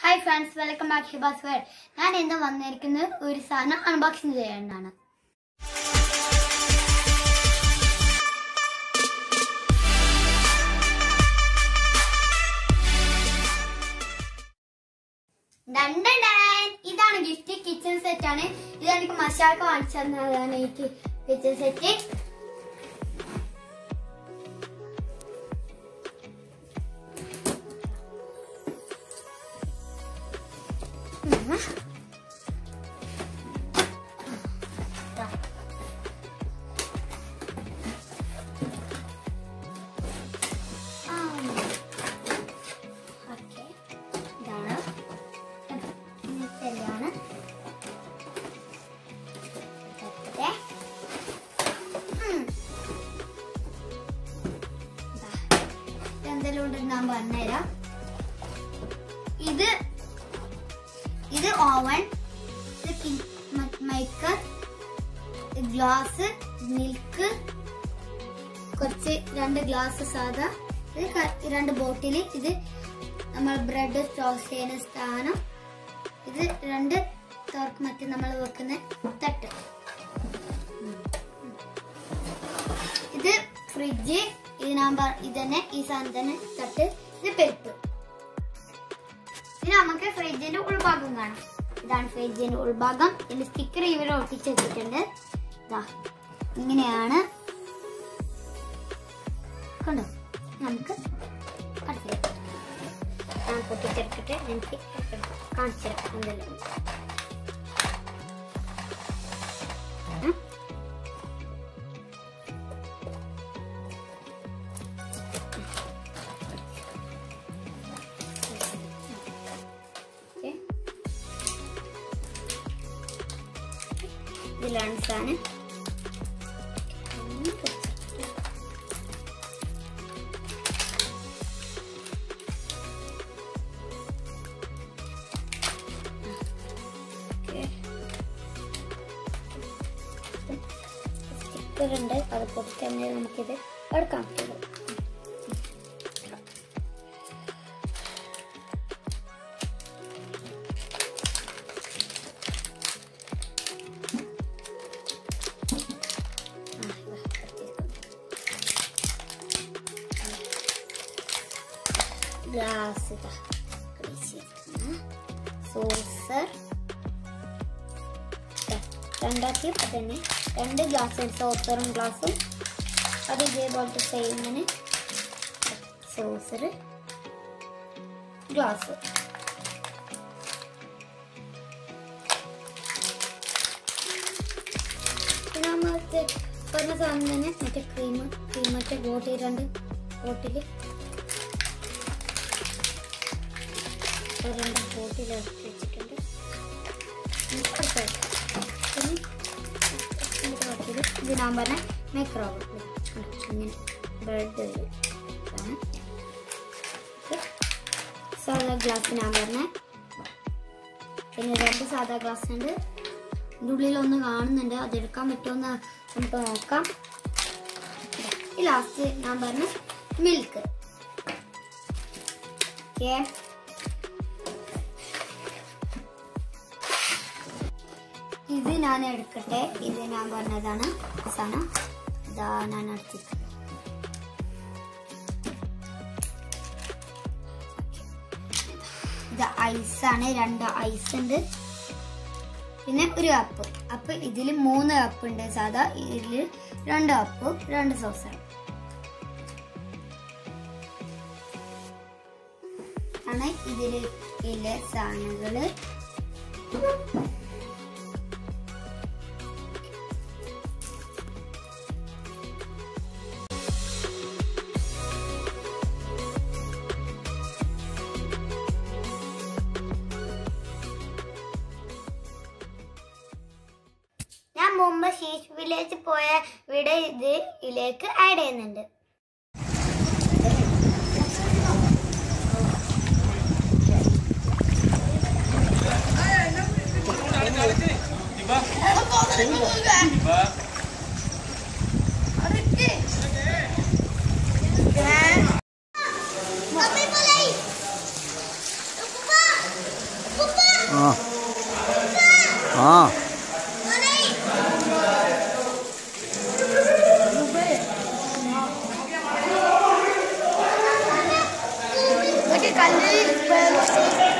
Hi friends welcome back Hiba's world ഞാൻ ഇന്ന് വന്നിരിക്കുന്നത് ഒരു സാധനം അൺബോക്സിംഗ് ചെയ്യേണ്ടതാണ്. ഇതാണ് ഗിഫ്റ്റ് കിച്ചൺ സെറ്റ് ആണ്. ഇത് എനിക്ക് മഷാക്ക് വാങ്ങിച്ചു തന്നതാണ് എനിക്ക് കിച്ചൺ സെറ്റ് ഉണ്ട് ഞാൻ പറഞ്ഞുതരാം. ഇത് ഇത് ഓവൻ മൈക്കർ ഗ്ലാസ് മിൽക്ക് കുറച്ച് രണ്ട് ഗ്ലാസ് സാധാ ഇത് രണ്ട് ബോട്ടിൽ ഇത് നമ്മൾ ബ്രെഡ് ടോസ് ചെയ്യുന്ന സ്ഥാനം ഇത് രണ്ട് തോർക്ക് മറ്റ് നമ്മൾ വെക്കുന്ന തട്ട്. ഇത് ഫ്രിഡ്ജ് പറ- ഇത് തന്നെ ഈ സാധനം തന്നെ തട്ട് ഇത് പെരുപ്പ് ഇനി നമുക്ക് ഫ്രിഡ്ജിന്റെ ഉൾഭാഗം കാണാം. ഇതാണ് ഫ്രിഡ്ജിന്റെ ഉൾഭാഗം. ഇതിന്റെ സ്റ്റിക്കർ ഇവരെ ഒട്ടിച്ച് വെച്ചിട്ടുണ്ട്. ഇതാ ഇങ്ങനെയാണ്. കണ്ടോ? നമുക്ക് അടുത്തേക്ക് ഞാൻ പൊട്ടിച്ചെടുത്തിട്ട് എനിക്ക് കാണിച്ചു തരാം. എന്തെല്ലാം ഇതിലാണ് സാധനം ഉം, പൊട്ടിച്ചിട്ട്. ഓക്കേ. സ്റ്റിക്കർ ഉണ്ട് അത് പൊട്ടിച്ചെങ്കിൽ നമുക്കിത് എടുക്കാൻ പറ്റുള്ളൂ ഗ്ലാസ് ഇതാ പിടിച്ചിരിക്കുന്നു. സോസർ ദാ, രണ്ടാക്കി തന്നെ രണ്ട് ഗ്ലാസ് സോസറും ഗ്ലാസും അത് ഇതേപോലത്തെ സെയിമിന് സോസർ ഗ്ലാസ് പിന്നെ നമ്മൾ പറഞ്ഞ സാധനം തന്നെ മറ്റേ ക്രീം ക്രീം മറ്റേ ബോട്ടിൽ രണ്ട് ബോട്ടിൽ രണ്ട് ബോട്ടിൽ വെച്ചിട്ടുണ്ട് ഇപ്പുറത്തെ പിന്നെ ഇതിന്റെ ബാക്കിയിൽ ഇത് ഞാൻ പറഞ്ഞ മൈക്രോവ് ഇങ്ങനെ ബ്രെഡ് സാധാ ഗ്ലാസ് ഞാൻ പറഞ്ഞ പിന്നെ രണ്ട് സാധാ ഗ്ലാസ് ഉണ്ട് ഇതിന്റെ ഉള്ളിലൊന്ന് കാണുന്നുണ്ട് അതെടുക്കാൻ പറ്റുമെന്ന് നമുക്ക് നോക്കാം ലാസ്റ്റ് ഞാൻ പറഞ്ഞ മിൽക്ക് ഇത് ഞാൻ എടുക്കട്ടെ. ഇത് ഞാൻ പറഞ്ഞതാണ്. സാധനം ഇതാ ഞാൻ എടുത്തിട്ട്. ഇത് ഐസാണ്. രണ്ട് ഐസ് ഉണ്ട്. പിന്നെ ഒരു കപ്പ്. അപ്പൊ ഇതിൽ മൂന്ന് കപ്പ് ഉണ്ട്. സാധാ ഇതിൽ രണ്ട് കപ്പ് രണ്ട് സോസ് ആണ്. ഇതിൽ ഇല്ല സാധനങ്ങൾ. മുമ്പ് ശീഷ് വില്ലേജ് പോയ ഇവിടെ ഇത് ഇതിലേക്ക് ആഡ് ചെയ്യുന്നുണ്ട് ആ ah. ah. Fica ali,